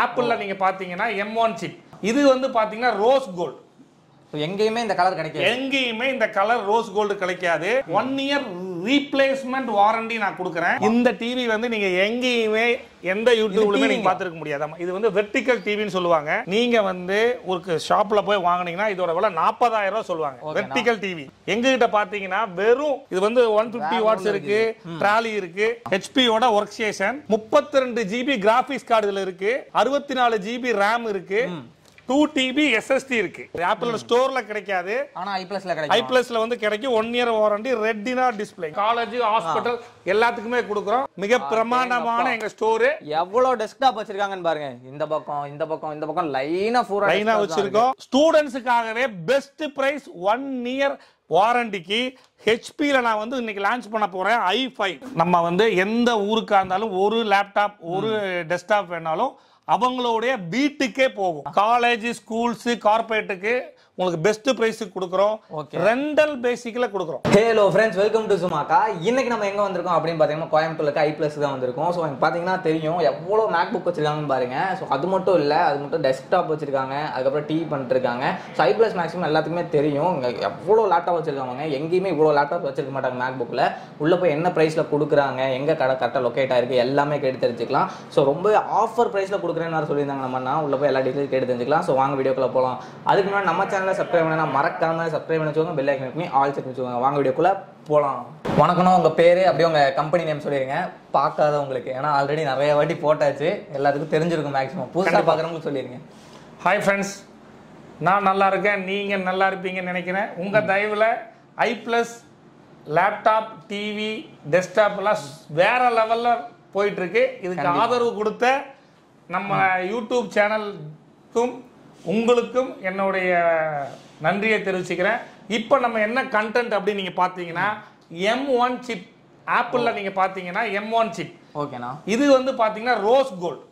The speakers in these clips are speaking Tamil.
ஆப்பிள்ல நீங்க பாத்தீங்கன்னா எம் ஒன் சிப் இது வந்து பாத்தீங்கன்னா ரோஸ் கோல்டு எங்கேயுமே இந்த கலர் கிடைக்காது. எங்கேயுமே இந்த கலர் ரோஸ் கோல்டு கிடைக்காது. ஒன் இயர் ரீப்ளேஸ்மெண்ட் வாரண்டி நான் கொடுக்குறேன். இந்த டிவி வந்து நீங்க எங்கேயுமே எந்த யூடியூப்லயுமே நீங்க பார்த்துருக்க முடியாதாமா இது வந்து வெர்டிக்கல் டிவின்னு சொல்லுவாங்க. நீங்க வந்து ஒரு ஷாப்ல போய் வாங்குனீங்கன்னா இதோட விலை நாற்பதாயிரம் ரூபாய் சொல்லுவாங்க. Okay, வெர்டிக்கல் டிவி எங்க கிட்ட பாத்தீங்கன்னா வெறும் இது வந்து ஒன் பிப்டி வாட்ஸ் இருக்கு ட்ராலி இருக்கு ஹெச்பியோட ஒர்க் ஸ்டேஷன் முப்பத்தி ரெண்டு ஜிபி கிராபிக்ஸ் கார்டு இருக்கு அறுபத்தி நாலு ஜிபி ரேம் இருக்கு டூ டிபி எஸ்எஸ்டி இருக்கு. ஆப்பிள் ஸ்டோர்ல கிடைக்காது. ஆனா ஐ பிளஸ்ல ஐ கிடைக்கும் பிளஸ்ல வந்து கிடைக்கும் one year warranty retina display college hospital எல்லாத்துக்குமே கொடுக்குறோம். மிக பிரமாண்டமான எங்க ஸ்டோரு எவ்வளவு டெஸ்க்டாப் வச்சிருக்காங்கன்னு பாருங்க. இந்த பக்கம் இந்த பக்கம் இந்த பக்கம் லைனா பூரா லைனா வச்சிருக்கோம். ஸ்டூடெண்ட்ஸுக்காகவே பெஸ்ட் பிரைஸ் ஒன் இயர் வாரண்டிக்கு ஹெச்பியில் நான் வந்து இன்னைக்கு லான்ச் பண்ண போறேன் ஐ ஃபைவ் நம்ம வந்து எந்த ஊருக்கா இருந்தாலும் ஒரு லேப்டாப் ஒரு டெஸ்க்டாப் வேணாலும் அவங்களுடைய வீட்டுக்கே போகும். காலேஜ் ஸ்கூல்ஸ் கார்பரேட்டுக்கு உங்களுக்கு பெஸ்ட் பிரைஸுக்கு கொடுக்குறோம். ரெண்டல் பேசிக்ல கொடுக்குறோம். ஹலோ ஃப்ரெண்ட்ஸ் வெல்கம் டு சுமாக்கா இன்னைக்கு நம்ம எங்க வந்திருக்கோம் அப்படின்னு பாத்தீங்கன்னா கோயம்புத்தூர்ல ஐ பிளஸ் தான் வந்திருக்கோம். ஸோ எனக்கு பாத்தீங்கன்னா தெரியும் எவ்வளவு மேக் புக் வச்சிருக்காங்கன்னு பாருங்க. ஸோ அது மட்டும் இல்ல அது மட்டும் டெஸ்க்டாப் வச்சிருக்காங்க. அதுக்கப்புறம் டிவி பண்ணிட்டு இருக்காங்க ஸோ ஐ பிளஸ் மேக்ஸிமம் எல்லாத்துக்குமே தெரியும். இங்க எவ்வளவு லேப்டாப் வச்சிருக்காங்க? எங்கேயுமே இவ்வளவு லேப்டாப் வச்சிருக்க மாட்டாங்க மேக் புக்ல உள்ள போய் என்ன பிரைஸ்ல கொடுக்குறாங்க? எங்க கடை கரெக்டாக லொக்கேட் ஆயிருக்கு? எல்லாமே கேட்டு தெரிஞ்சுக்கலாம். ஸோ ரொம்ப ஆஃபர் பிரைஸ்ல கொடுக்குறேன்னு சொல்லியிருந்தாங்க நம்மனா உள்ள போய் எல்லா டீட்டெயில் கேட்டு தெரிஞ்சுக்கலாம். ஸோ வாங்க வீடியோக்குள்ள போகலாம் அதுக்கு முன்னாடி நம்ம சேனலை சப்ஸ்கிரைப் பண்ணா மறக்காம சப்ஸ்கிரைப் பண்ணி வச்சுக்கோங்க பெல் ஐக்கன் பண்ணி ஆல் செட் வச்சுக்கோங்க. வாங்க வீடியோக்குள்ள போகலாம் வணக்கம்ண்ணா உங்க பேரு அப்படியே உங்க கம்பெனி நேம் சொல்லிருங்க பார்க்காதவங்களுக்கு ஏன்னா ஆல்ரெடி நிறைய வாட்டி போட்டாச்சு. எல்லாத்துக்கும் தெரிஞ்சிருக்கும் மேக்ஸிமம் புதுசாக பார்க்குறவங்களுக்கு சொல்லிருங்க ஹாய் ஃப்ரெண்ட்ஸ் நான் நல்லா இருக்கேன் நீங்க நல்லா இருப்பீங்கன்னு நினைக்கிறேன். உங்க தயவுல I Plus laptop TV desktop எல்லாம் வேற லெவல்ல போயிட்டு இருக்கு. இதுக்கு ஆதரவு கொடுத்த நம்ம யூடியூப் சேனலுக்கும் உங்களுக்கும் என்னுடைய நன்றியை தெரிவிச்சுக்கிறேன். இப்போ நம்ம என்ன கண்டென்ட் அப்படின்னு நீங்க பார்த்தீங்கன்னா எம் ஒன் சிப் ஆப்பிளில் நீங்க பார்த்தீங்கன்னா எம் ஒன் சிப் ஓகேண்ணா. இது வந்து பார்த்தீங்கன்னா ரோஸ் கோல்டு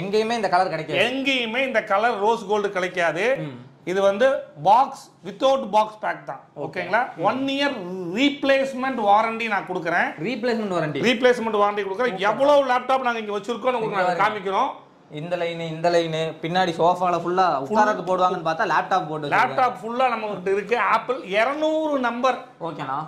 எங்கேயுமே இந்த கலர் கிடைக்காது. எங்கேயுமே இந்த கலர் ரோஸ் கோல்டு கிடைக்காது. இது வந்து பாக்ஸ் வித்தவுட் பாக்ஸ் பேக் தான். ஓகேங்களா? ஒன் இயர் ரீப்ளேஸ்மெண்ட் வாரண்டி நான் கொடுக்குறேன். ரீப்ளேஸ்மெண்ட் வாரண்டி ரீப்ளேஸ்மெண்ட் வாரண்டி கொடுக்குறேன். எவ்வளவு லேப்டாப் நாங்க இங்க வச்சிருக்கோம் உங்களுக்கு காமிக்கிறோம். இந்த லைனு இந்த லைனு பின்னாடி சோஃபால ஃபுல்லா உட்காரத்து போடுவாங்கன்னு பார்த்தா லேப்டாப் போட்டு லேப்டாப் ஃபுல்லா நம்ம கிட்ட இருக்கு. ஆப்பிள் 200 நம்பர் ஓகேண்ணா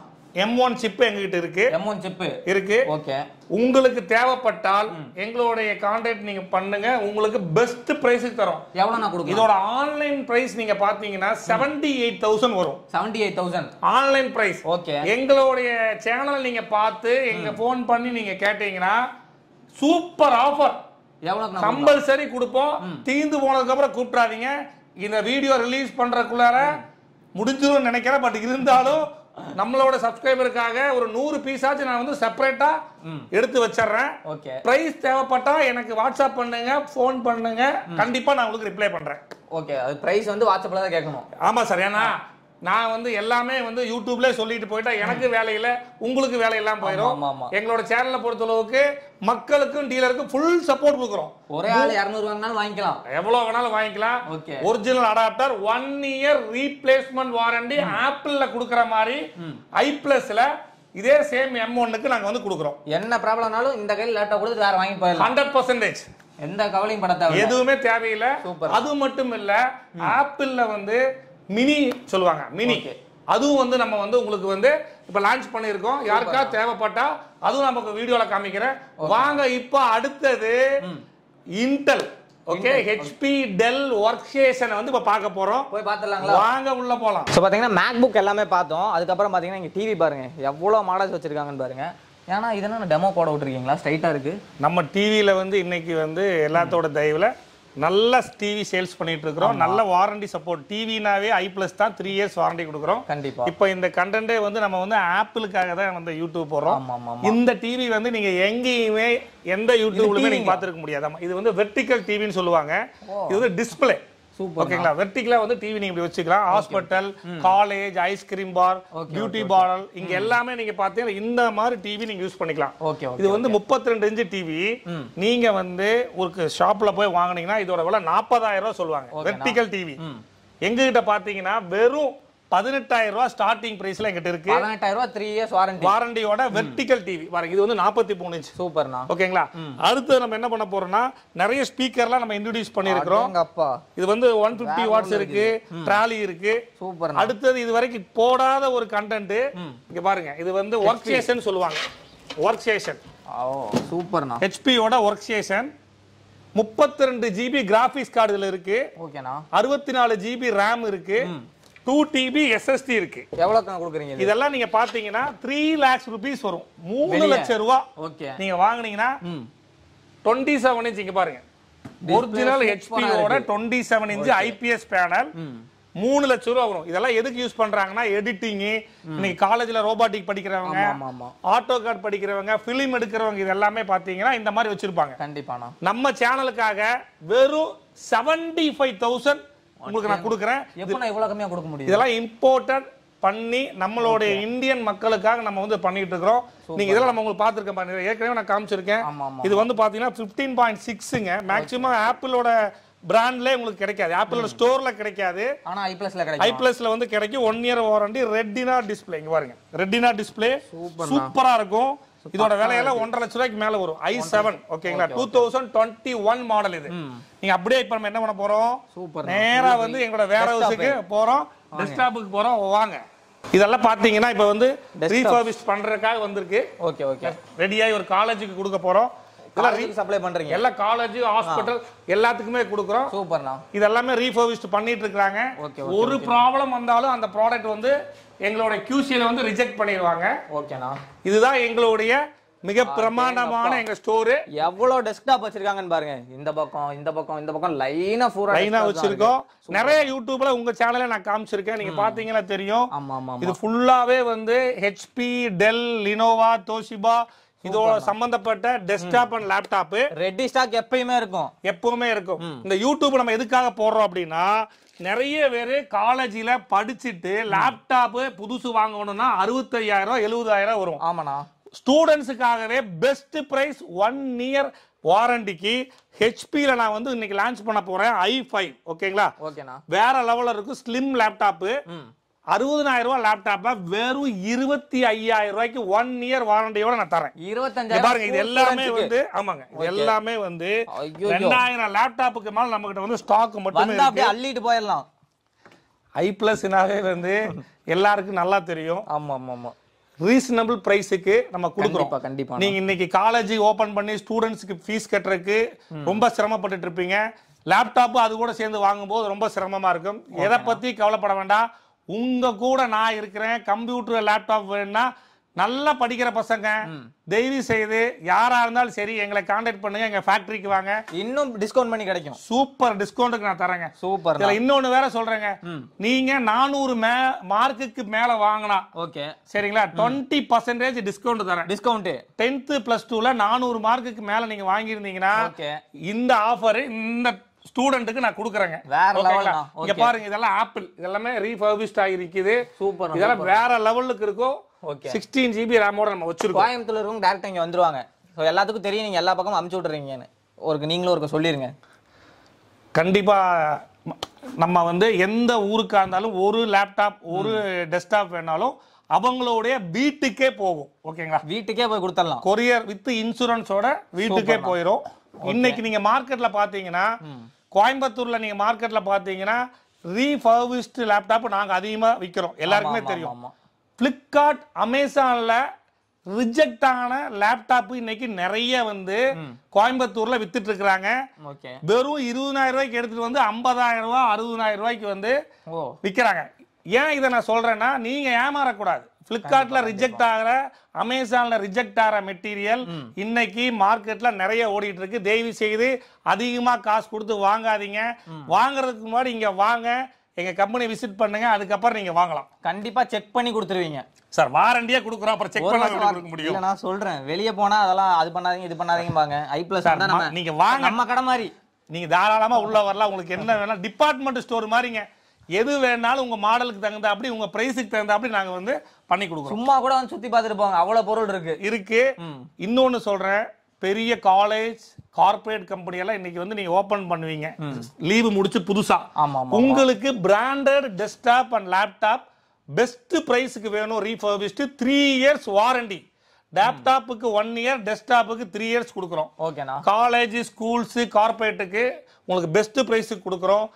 எம் ஒன் சிப் எங்ககிட்ட இருக்கு. எம் ஒன் சிப்பு இருக்கு. ஓகே உங்களுக்கு தேவைப்பட்டால் எங்களுடைய கான்டாக்ட் நீங்க பண்ணுங்க. உங்களுக்கு பெஸ்ட் பிரைஸுக்கு தரோம். எவ்வளோண்ணா கொடுக்கலாம் இதோட ஆன்லைன் பிரைஸ் நீங்க பாத்தீங்கன்னா செவன்டி எயிட் தௌசண்ட் வரும். Seventy eight thousand online price okay எங்களுடைய சேனல் நீங்க பார்த்து எங்க ஃபோன் பண்ணி நீங்க கேட்டீங்கன்னா சூப்பர் ஆஃபர் எவ்வளோக்கு கம்பல்சரி கொடுப்போம். தீந்து போனதுக்கு அப்புறம் கூப்பிட்றாதீங்க இந்த வீடியோ ரிலீஸ் பண்றதுக்குள்ளார முடிஞ்சிரும் நினைக்கிறேன். பட் இருந்தாலும் நம்மளோட சப்ஸ்கிரைபருக்காக ஒரு நூறு பீஸாச்சும் நான் வந்து செப்பரேட்டா எடுத்து வச்சிடுறேன். ஓகே. பிரைஸ் தேவைப்பட்டா எனக்கு வாட்ஸ்அப் பண்ணுங்க ஃபோன் பண்ணுங்க. கண்டிப்பா நான் உங்களுக்கு ரிப்ளை பண்றேன். ஓகே. அது பிரைஸ் வந்து வாட்ஸ்அப்ல தான் கேட்கணும். ஆமா சார் ஏன்னா நான் வந்து எல்லாமே வந்து யூடியூப்ல சொல்லிட்டு போயிட்டா எனக்கு வேலை இல்ல உங்களுக்கு வேலை இல்லாம போயிடும். எங்களோட சேனலை பொறுத்தளவுக்கு மக்களுக்கும் டீலருக்கும் ஃபுல் சப்போர்ட் கொடுக்குறோம். ஒரே ஆள் இரநூறு வாங்கினாலும் வாங்கிக்கலாம். எவ்வளவு வேணாலும் வாங்கிக்கலாம். Original adapter one year replacement warranty ஆப்பிள்ல கொடுக்குற மாதிரி ஐ பிளஸ்ல இதே சேம் எம் ஒன்னுக்கு நாங்க வந்து கொடுக்குறோம். என்ன ப்ராப்ளம்னாலும் இந்த கையில் லேப்டாப் கொடுத்து வேற வாங்கி போயிடலாம். ஹண்ட்ரட் பர்சன்டேஜ் எந்த கவலையும் பட தேவை எதுவுமே தேவையில்லை. அது மட்டும் இல்ல ஆப்பிள்ல வந்து மினி சொல்லுவாங்க மினி. அதுவும் வந்து நம்ம வந்து உங்களுக்கு வந்து இப்ப லான்ச் பண்ணியிருக்கோம். யாருக்கா தேவைப்பட்டா அதுவும் நமக்கு வீடியோல காமிக்கிறேன். வாங்க இப்போ அடுத்தது Intel okay HP Dell work ஸ்டேஷனை வந்து இப்ப பார்க்க போறோம். போய் பார்த்துடலாங்களா? வாங்க உள்ள போலாம். ஸோ பார்த்தீங்கன்னா மேக் புக் எல்லாமே பார்த்தோம். அதுக்கப்புறம் பார்த்தீங்கன்னா இங்கே டிவி பாருங்க. எவ்வளோ மாடல்ஸ் வச்சிருக்காங்கன்னு பாருங்க. ஏன்னா இது என்ன டெமோ போட விட்டுருக்கீங்களா? ஸ்ட்ரைட்டாக இருக்கு. நம்ம டிவியில வந்து இன்னைக்கு வந்து எல்லாத்தோட தயவுல நல்ல டிவி சேல்ஸ் பண்ணிட்டு இருக்கிறோம். நல்ல வாரண்டி சப்போர்ட் டிவினாவே ஐ பிளஸ் தான் த்ரீ இயர்ஸ் வாரண்டி கொடுக்குறோம். கண்டிப்பா. இப்போ இந்த கண்டென்ட்டே வந்து நம்ம வந்து ஆப்பிளுக்காக தான் வந்து யூடியூப் போடுறோம். இந்த டிவி வந்து நீங்க எங்கேயுமே எந்த யூடியூப்லயுமே நீங்க பார்த்திருக்க முடியாதாமா இது வந்து வெர்டிக்கல் டிவின்னு சொல்லுவாங்க. இது வந்து டிஸ்ப்ளே ஓகேங்களா? வெர்டிகலா வந்து டிவி நீங்க இப்படி வச்சுக்கலாம். Hospital college ice cream bar beauty parlour இங்க எல்லாமே நீங்க பாத்தீங்கன்னா இந்த மாதிரி டிவி நீங்க யூஸ் பண்ணிக்கலாம். ஓகே இது வந்து 32 இன்ச் டிவி நீங்க வந்து ஒரு ஷாப்ல போய் வாங்குனீங்கன்னா இதோட விலை 40000 ரூபாய் சொல்லுவாங்க. வெர்டிக்கல் டிவி எங்க கிட்ட பாத்தீங்கன்னா வெறும் பதினெட்டாயிரம் ரூபாய் ஸ்டார்டிங் பிரைஸ்ல எங்கிட்ட இருக்கு. பதினெட்டாயிரம் ரூபாய் த்ரீ இயர்ஸ் வாரண்டி வாரண்டியோட வெர்டிகல் டிவி பாருங்க இது வந்து நாற்பத்தி மூணு இன்ச் சூப்பர்ண்ணா. ஓகேங்களா? அடுத்து நம்ம என்ன பண்ண போறோம்னா நிறைய ஸ்பீக்கர்லாம் நம்ம இன்ட்ரோடியூஸ் பண்ணியிருக்கிறோம். எங்க அப்பா. இது வந்து ஒன் பிப்டி வாட்ஸ் இருக்கு ட்ராலி இருக்கு. சூப்பர்ண்ணா. அடுத்தது இது வரைக்கும் போடாத ஒரு கண்டென்ட் இங்க பாருங்க இது வந்து ஒர்க் ஸ்டேஷன் சொல்லுவாங்க. ஒர்க் ஸ்டேஷன் சூப்பர்ண்ணா. ஹெச்பியோட ஒர்க் ஸ்டேஷன் முப்பத்தி ரெண்டு ஜிபி கிராபிக்ஸ் கார்டு இருக்கு. அறுபத்தி நாலு ஜிபி ரேம் இருக்கு. டூ டிபி எஸ்எஸ்டி இருக்கு. எவ்வளோக்கா கொடுக்குறீங்க இது? இதெல்லாம் நீங்க பாத்தீங்கன்னா த்ரீ லேக்ஸ் ருபீஸ் வரும். மூணு? லட்சம் ரூபாய் ஓகே. நீங்க வாங்குனீங்கன்னா டுவெண்ட்டி செவன் இன்ச் இங்க பாருங்க. Original ஹெச்பியோட. Twenty seven inch IPS panel மூணு லட்சம் ரூபா வரும். இதெல்லாம் எதுக்கு யூஸ் பண்றாங்கன்னா எடிட்டிங் இன்னைக்கு காலேஜ்ல ரோபாட்டிக் படிக்கிறவங்க ஆட்டோ கார்டு படிக்கிறவங்க பிலிம் எடுக்கிறவங்க இது எல்லாமே பாத்தீங்கன்னா இந்த மாதிரி வச்சிருப்பாங்க. கண்டிப்பாண்ணா. நம்ம சேனலுக்காக வெறும் செவன்டி ஃபைவ் தௌசண்ட் உங்களுக்கு நான் கொடுக்குறேன். எப்போ இவ்வளோ கம்மியா கொடுக்க முடியும்? இதெல்லாம் இம்போர்ட்டட் பண்ணி நம்மளுடைய இந்தியன் மக்களுக்காக நம்ம வந்து பண்ணிட்டு இருக்கிறோம். நீங்க இதெல்லாம் நம்ம உங்களுக்கு பார்த்துருக்கேன் பாருங்க. ஏற்கனவே நான் காமிச்சிருக்கேன். இது வந்து பாத்தீங்கன்னா பிப்டீன் பாயிண்ட் சிக்ஸுங்க மேக்ஸிமம் ஆப்பிளோட பிராண்ட்லேயே உங்களுக்கு கிடைக்காது. ஆப்பிளோட ஸ்டோர்ல கிடைக்காது. ஆனா ஐ பிளஸ்ல ஐ கிடைக்கும். பிளஸ்ல வந்து கிடைக்கும். One year warranty retina display இங்க பாருங்க. ரெட்டினா டிஸ்பிளே சூப்பரா இருக்கும். இதோட விலையெல்லாம் ஒன்றரை லட்ச ரூபாய்க்கு மேல வரும். ஐ செவன் ஓகேங்களா? Two thousand twenty one model இது. நீங்க அப்படியே இப்ப நம்ம என்ன பண்ண போறோம்? சூப்பர். நேரா வந்து எங்களோட வேற ஹவுஸுக்கு போறோம். டெஸ்க்டாப்புக்கு போறோம். வாங்க. இதெல்லாம் பாத்தீங்கன்னா இப்ப வந்து ரீஃபர்பிஷ் பண்றதுக்காக வந்திருக்கு. Okay okay. ரெடியாகி ஒரு காலேஜுக்கு கொடுக்க போறோம். Re- சப்ளை பண்றீங்க. எல்லா காலேஜ் ஹாஸ்பிட்டல் எல்லாத்துக்குமே கொடுக்குறோம். சூப்பர்ண்ணா. இதெல்லாமே ரீஃபர்பிஷ்ட் பண்ணிட்டு இருக்காங்க. ஒரு ப்ராப்ளம் வந்தாலும் அந்த ப்ராடக்ட் வந்து எங்களோட QC-ல வந்து ரிஜெக்ட் பண்ணிடுவாங்க. ஓகேண்ணா. இதுதான் எங்களுடைய மிக பிரமாண்டமான எங்க ஸ்டோரு எவ்வளவு டெஸ்க்டாப் வச்சிருக்காங்கன்னு பாருங்க. இந்த பக்கம் இந்த பக்கம் இந்த பக்கம் லைனா பூரா லைனா வச்சிருக்கோம். நிறைய யூடியூப்ல உங்க சேனல்ல நான் காமிச்சிருக்கேன். நீங்க பாத்தீங்கன்னா தெரியும். இது ஃபுல்லாவே வந்து ஹெச்பி டெல் லினோவா தோஷிபா இதோட சம்பந்தப்பட்ட desktop and laptop ready stock எப்பயுமே இருக்கும். எப்பவுமே இருக்கும். இந்த யூடியூப் நம்ம எதுக்காக போடுறோம் அப்படின்னா நிறைய பேர் காலேஜில் படிச்சுட்டு லேப்டாப் புதுசு வாங்கணும்னா அறுபத்தையாயிரம் எழுபதாயிரம் வரும். ஆமாண்ணா. ஸ்டூடெண்ட்ஸுக்காகவே பெஸ்ட் பிரைஸ் ஒன் இயர் வாரண்டிக்கு ஹெச்பியில் நான் வந்து இன்னைக்கு லான்ச் பண்ண போறேன் ஐ ஃபைவ் ஓகேங்களா ஓகேண்ணா வேற லெவலில் இருக்கும் ஸ்லிம் லேப்டாப்பு அறுபதனாயிரம் ரூபாய் லேப்டாப்பை வெறும் இருபத்தி ஐயாயிரம் ரூபாய்க்கு ஒன் இயர் வாரண்டியோட நான் தரேன் இருபத்தஞ்சாயிரம் பாருங்க இது எல்லாமே வந்து ஆமாங்க எல்லாமே வந்து ரெண்டாயிரம் லேப்டாப்புக்கு மேல நம்ம கிட்ட வந்து ஸ்டாக் மட்டுமே அள்ளிட்டு போயிடலாம். ஐ பிளஸ்னாவே வந்து எல்லாருக்கும் நல்லா தெரியும். ஆமா ஆமா ஆமா ரீசனபிள் பிரைஸுக்கு நம்ம கொடுக்குறோம். கண்டிப்பா நீங்க இன்னைக்கு காலேஜ் ஓபன் பண்ணி ஸ்டூடெண்ட்ஸ்க்கு ஃபீஸ் கட்டுறதுக்கு ரொம்ப சிரமப்பட்டுட்டு இருப்பீங்க. லேப்டாப் அது கூட சேர்ந்து வாங்கும்போது ரொம்ப சிரமமா இருக்கும். எதை பத்தி கவலைப்பட வேண்டாம். உங்க கூட நான் இருக்கிறேன் கம்ப்யூட்டர் லேப்டாப் வேணும்னா நல்லா படிக்கிற பசங்க தயவு செய்து யாரா இருந்தாலும் சரி எங்களை காண்டாக்ட் பண்ணுங்க எங்க ஃபேக்டரிக்கு வாங்க. இன்னும் டிஸ்கவுண்ட் பண்ணி கிடைக்கும். சூப்பர் டிஸ்கவுண்ட்டுக்கு நான் தரேங்க. சூப்பர் இதுல இன்னொன்னு வேற சொல்றேங்க. நீங்க நானூறு மே மார்க்குக்கு மேல வாங்கினா ஓகே சரிங்களா? டுவெண்ட்டி பர்சன்டேஜ் டிஸ்கவுண்ட் தரேன். டிஸ்கவுண்ட் டென்த்து பிளஸ் டூல நானூறு மார்க்குக்கு மேல நீங்க வாங்கியிருந்தீங்கன்னா இந்த ஆஃபர் இந்த ஸ்டூடெண்ட்டுக்கு நான் கொடுக்குறேங்க. வேற. இங்க. பாருங்க இதெல்லாம் ஆப்பிள் இதெல்லாமே ரீஃபர்பிஷ்ட் ஆகிருக்குது சூப்பர் இதெல்லாம் வேற லெவலுக்கு இருக்கும் ஓகே சிக்ஸ்டீன் ஜிபி ரேமோட நம்ம வச்சிருக்கோம். கோயம்புத்தூர்ல இருக்கவங்க டேரக்டா இங்க வந்துருவாங்க. ஸோ எல்லாத்துக்கும் தெரியும் நீங்க எல்லா பக்கமும் அமுச்சு விட்டுறீங்கன்னு. ஒரு நீங்களும் ஒரு சொல்லிருங்க. கண்டிப்பா நம்ம வந்து எந்த ஊருக்கா இருந்தாலும் ஒரு லேப்டாப் ஒரு டெஸ்க்டாப் வேணாலும் அவங்களுடைய வீட்டுக்கே போகும். ஓகேங்களா வீட்டுக்கே போய் கொடுத்துடலாம். கொரியர் வித் இன்சூரன்ஸோட வீட்டுக்கே போயிடும் இன்னைக்கு நீங்க மார்க்கெட்ல பாத்தீங்கன்னா கோயம்புத்தூர்ல நீங்க மார்க்கெட்ல பாத்தீங்கன்னா ரீஃபர்பிஷ்டு லேப்டாப் நாங்க அதிகமா விக்கிறோம். எல்லாருக்குமே தெரியும். பிளிப்கார்ட் அமேசான்ல ரிஜெக்ட் ஆன லேப்டாப் இன்னைக்கு நிறைய வந்து கோயம்புத்தூர்ல வித்துட்டு இருக்கிறாங்க. வெறும் இருபதாயிரம் ரூபாய்க்கு எடுத்துட்டு வந்து ஐம்பதாயிரம் ரூபாய் அறுபதாயிரம் ரூபாய்க்கு வந்து விற்கிறாங்க ஏன் இதை நான் சொல்றேன்னா நீங்க ஏமாறக்கூடாது. பிளிப்கார்ட்ல ரிஜெக்ட் ஆகிற அமேசான்ல ரிஜெக்ட் ஆகிற மெட்டீரியல் இன்னைக்கு மார்க்கெட்ல நிறைய ஓடிட்டு இருக்கு. தயவு செய்து அதிகமா காசு கொடுத்து வாங்காதீங்க. வாங்குறதுக்கு முன்னாடி இங்க வாங்க. எங்க கம்பெனி விசிட் பண்ணுங்க. அதுக்கப்புறம் நீங்க வாங்கலாம். கண்டிப்பா செக் பண்ணி கொடுத்துருவீங்க. சார் வாரண்டியா கொடுக்குறோம். அப்புறம் செக் பண்ண கொடுக்க முடியும்? இல்ல நான் சொல்றேன். வெளிய போனா அதெல்லாம் அது பண்ணாதீங்க இது பண்ணாதீங்க பாங்க. ஐ பிளஸ் நீங்க வாங்க. நம்ம கடை மாதிரி. நீங்க தாராளமா உள்ள வரலாம். உங்களுக்கு என்ன வேணா டிபார்ட்மெண்ட் ஸ்டோர் மாதிரிங்க எது வேணாலும் உங்க மாடலுக்கு தகுந்த அப்படி உங்க பிரைஸுக்கு தகுந்த அப்படி நாங்க வந்து பண்ணி கொடுக்குறோம். சும்மா கூட வந்து சுத்தி பார்த்துட்டு போங்க அவ்வளவு பொருள் இருக்கு. இருக்கு. இன்னொன்னு சொல்றேன். பெரிய காலேஜ் கார்ப்பரேட் கம்பெனி எல்லாம் இன்னைக்கு வந்து நீங்க ஓபன் பண்ணுவீங்க. லீவு முடிச்சு புதுசா. உங்களுக்கு branded desktop and laptop best பிரைஸுக்கு வேணும் ரீஃபர்பிஸ்டு த்ரீ இயர்ஸ் வாரண்டி லேப்டாப்புக்கு ஒன் இயர் டெஸ்க்டாப்புக்கு த்ரீ இயர்ஸ் கொடுக்குறோம். ஓகேண்ணா காலேஜ் ஸ்கூல்ஸ் கார்பரேட்டுக்கு உங்களுக்கு பெஸ்ட் பிரைஸுக்கு கொடுக்குறோம்.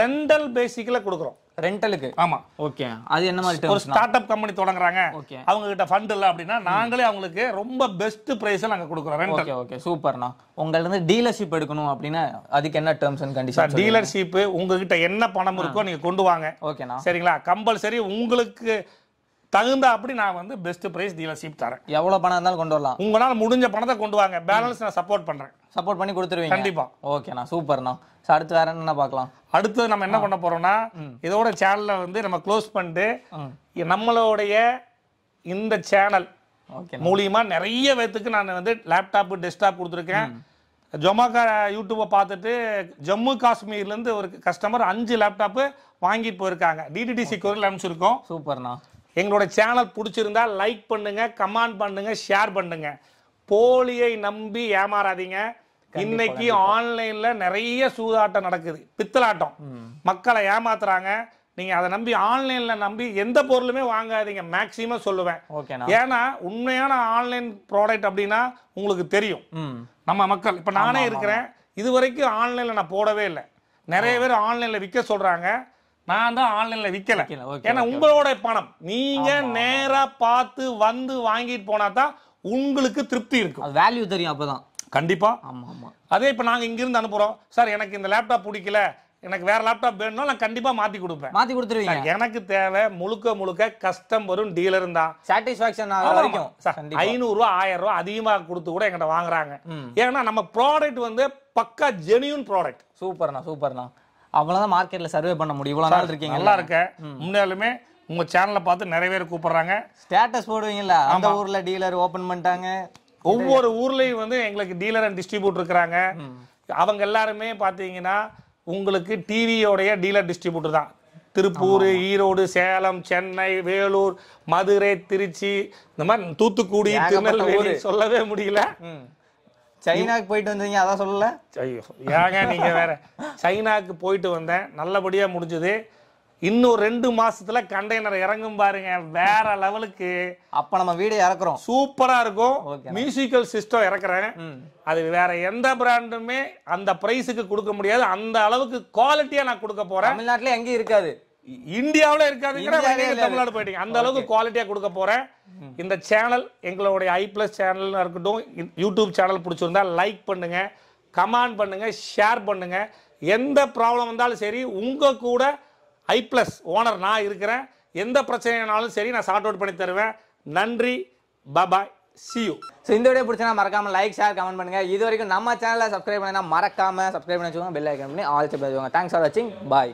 ரெண்டல் பேசிக்ல கொடுக்குறோம். ரெண்டலுக்கு ஆமா. ஓகே அது என்ன மாதிரி ஒரு ஸ்டார்ட் அப் கம்பெனி தொடங்குறாங்க. அவங்க கிட்ட ஃபண்ட் இல்ல அப்படின்னா நாங்களே அவங்களுக்கு ரொம்ப பெஸ்ட் பிரைஸ் நாங்க கொடுக்குறோம் ரெண்டல் ஓகே ஓகே சூப்பர்ண்ணா உங்கள்ட்ட டீலர்ஷிப் எடுக்கணும் அப்படின்னா அதுக்கு என்ன டேர்ம்ஸ் அண்ட் கண்டிஷன் டீலர்ஷிப் உங்ககிட்ட என்ன பணம் இருக்கோ நீங்க கொண்டு வாங்க. ஓகேண்ணா சரிங்களா? கம்பல்சரி உங்களுக்கு தகுந்த அப்படி நான் வந்து பெஸ்ட் பிரைஸ் டீலர்ஷிப் தரேன். எவ்வளவு பணம் இருந்தாலும் கொண்டு வரலாம். உங்களால முடிஞ்ச பணத்தை கொண்டு வாங்க. பேலன்ஸ் நான் சப்போர்ட் பண்றேன். சப்போர்ட் பண்ணி கொடுத்துருவீங்க. கண்டிப்பா. ஓகேண்ணா சூப்பர்ண்ணா So, அடுத்து வேற என்ன பார்க்கலாம்? அடுத்து நம்ம என்ன பண்ண போறோம்னா இதோட சேனலை வந்து நம்ம க்ளோஸ் பண்ணிட்டு. நம்மளுடைய இந்த சேனல் ஓகே மூலியமா நிறைய பேத்துக்கு நான் வந்து லேப்டாப் டெஸ்க்டாப் கொடுத்துருக்கேன். ஜொமாக்கா யூடியூப்பை பார்த்துட்டு ஜம்மு காஷ்மீர்ல இருந்து ஒரு கஸ்டமர் அஞ்சு லேப்டாப்பு வாங்கிட்டு போயிருக்காங்க. டிடிடிசி கொரியல் அனுப்பிச்சிருக்கோம். சூப்பர்ண்ணா எங்களோட சேனல் பிடிச்சிருந்தா லைக் பண்ணுங்க கமெண்ட் பண்ணுங்க ஷேர் பண்ணுங்க. போலியை நம்பி ஏமாறாதீங்க. இன்னைக்கு ஆன்லைன்ல நிறைய சூதாட்டம் நடக்குது. பித்தலாட்டம். மக்களை ஏமாத்துறாங்க. நீங்க அதை நம்பி ஆன்லைன்ல நம்பி எந்த பொருளுமே வாங்காதீங்க. மேக்சிமம் சொல்லுவேன். ஏன்னா உண்மையான ஆன்லைன் ப்ராடக்ட் அப்படின்னா உங்களுக்கு தெரியும். நம்ம மக்கள். இப்ப நானே இருக்கிறேன். இது வரைக்கும் ஆன்லைன்ல நான் போடவே இல்லை. நிறைய பேர் ஆன்லைன்ல விற்க சொல்றாங்க. நான் தான் ஆன்லைன்ல விற்கல ஏன்னா உங்களோட பணம். நீங்க நேரா பார்த்து வந்து வாங்கிட்டு போனா தான் உங்களுக்கு திருப்தி இருக்கும். வேல்யூ தெரியும் அப்பதான். கண்டிப்பா. ஆமா ஆமா. அதே இப்ப நாங்க இங்க இருந்து அனுப்புறோம். சார் எனக்கு இந்த லேப்டாப் பிடிக்கல. எனக்கு வேற லேப்டாப் வேணும்னா நான் கண்டிப்பா மாத்தி கொடுப்பேன். மாத்தி கொடுத்துருவீங்க. எனக்கு தேவை முழுக்க முழுக்க கஸ்டமரும் டீலரும் தான். சாட்டிஸ்பாக்சன் வரைக்கும். ஐநூறு ரூபா ஆயிரம் ரூபா அதிகமா கொடுத்து கூட எங்கிட்ட வாங்குறாங்க. ஏன்னா நம்ம ப்ராடக்ட் வந்து பக்கா ஜெனியூன் ப்ராடக்ட் சூப்பர்ண்ணா சூப்பர்ண்ணா. அவ்வளவுதான் மார்க்கெட்ல சர்வே பண்ண முடியும். இவ்வளவு நாள் இருக்கீங்க. நல்லா இருக்க முன்னாலுமே உங்க சேனலை பார்த்து நிறைய பேர் கூப்பிடுறாங்க. ஸ்டேட்டஸ் போடுவீங்கல்ல அந்த ஊர்ல டீலர் ஓபன் பண்ணிட்டாங்க. ஒவ்வொரு ஊர்லயும் வந்து எங்களுக்கு டீலர் அண்ட் டிஸ்ட்ரிபியூட் இருக்கிறாங்க. அவங்க எல்லாருமே பாத்தீங்கன்னா உங்களுக்கு டிவியோடைய டீலர் டிஸ்ட்ரிபியூட்டர் தான். திருப்பூர் ஈரோடு சேலம் சென்னை வேலூர் மதுரை திருச்சி இந்த மாதிரி தூத்துக்குடி திருநெல்வேலி சொல்லவே முடியல. சைனாக்கு போயிட்டு வந்தீங்க அதான் சொல்லல? ஐயோ ஏங்க நீங்க வேற? சைனாக்கு போயிட்டு வந்தேன். நல்லபடியா முடிஞ்சது. இன்னும் ரெண்டு மாசத்துல கண்டெய்னர் இறங்கும் பாருங்க. வேற லெவலுக்கு. அப்ப நம்ம வீடு இறக்குறோம். சூப்பரா இருக்கும். மியூசிக்கல் சிஸ்டம் இறக்குறேன். அது வேற எந்த பிராண்டுமே அந்த பிரைஸுக்கு கொடுக்க முடியாது. அந்த அளவுக்கு குவாலிட்டியா நான் கொடுக்க போறேன். தமிழ்நாட்டுல எங்கேயும் இருக்காது. இந்தியாவுல இருக்காதுங்கிற. தமிழ்நாடு போயிட்டீங்க. அந்த அளவுக்கு குவாலிட்டியா கொடுக்க போறேன். இந்த சேனல் எங்களுடைய ஐ பிளஸ் சேனல் இருக்கட்டும் யூடியூப் சேனல் பிடிச்சிருந்தா லைக் பண்ணுங்க கமெண்ட் பண்ணுங்க ஷேர் பண்ணுங்க. எந்த ப்ராப்ளம் வந்தாலும் சரி உங்க கூட ஐ பிளஸ் ஓனர் நான் இருக்கிறேன். எந்த பிரச்சனைனாலும் சரி நான் சார்ட் அவுட் பண்ணி தருவேன். நன்றி பபாய் you. ஸோ இந்த வீடியோ பிடிச்சா மறக்காம லைக் ஷேர் கமெண்ட் பண்ணுங்க. இது வரைக்கும் நம்ம சேனலை சப்ஸ்கிரைப் பண்ணா மறக்காம சப்ஸ்கிரைப் பண்ணி வச்சுக்கோங்க. பெல் ஐக்கன் பண்ணி ஆல் செப் வச்சுக்கோங்க. தேங்க்ஸ் ஃபார் வாட்சிங் பாய்